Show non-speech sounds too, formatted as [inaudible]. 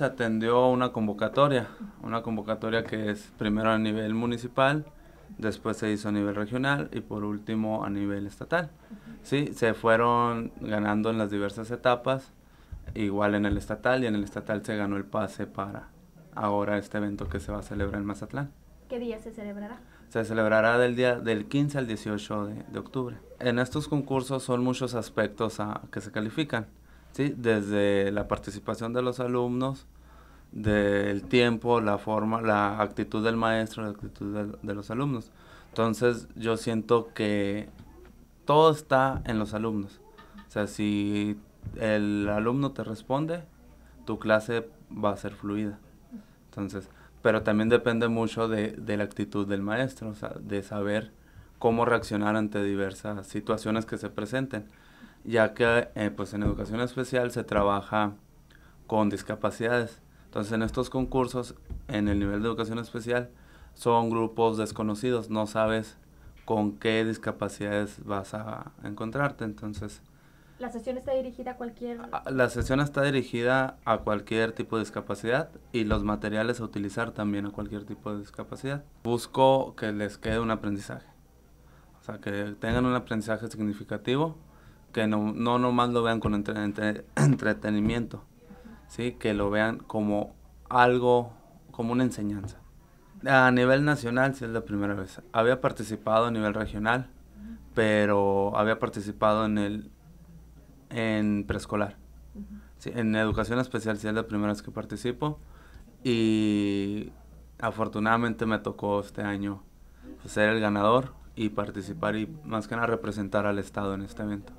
se atendió una convocatoria, una convocatoria que es primero a nivel municipal, después se hizo a nivel regional y por último a nivel estatal. Sí, se fueron ganando en las diversas etapas, igual en el estatal y en el estatal se ganó el pase para ahora este evento que se va a celebrar en Mazatlán. ¿Qué día se celebrará? Se celebrará del día del 15 al 18 de, de octubre. En estos concursos son muchos aspectos a, que se califican, ¿sí? desde la participación de los alumnos, del tiempo, la forma, la actitud del maestro, la actitud de, de los alumnos. Entonces yo siento que todo está en los alumnos. O sea, si el alumno te responde, tu clase va a ser fluida. Entonces, pero también depende mucho de, de la actitud del maestro, o sea, de saber cómo reaccionar ante diversas situaciones que se presenten, ya que eh, pues en educación especial se trabaja con discapacidades. Entonces en estos concursos, en el nivel de educación especial, son grupos desconocidos, no sabes con qué discapacidades vas a encontrarte, entonces ¿La sesión está dirigida a cualquier...? La sesión está dirigida a cualquier tipo de discapacidad y los materiales a utilizar también a cualquier tipo de discapacidad. Busco que les quede un aprendizaje, o sea, que tengan un aprendizaje significativo, que no, no nomás lo vean con entre, entre, [clears throat] entretenimiento, ¿sí? que lo vean como algo, como una enseñanza. A nivel nacional, sí es la primera vez. Había participado a nivel regional, pero había participado en el en preescolar. sí, en educación especial sí es la primera vez que participo y afortunadamente me tocó este año ser el ganador y participar y más que nada representar al Estado en este evento.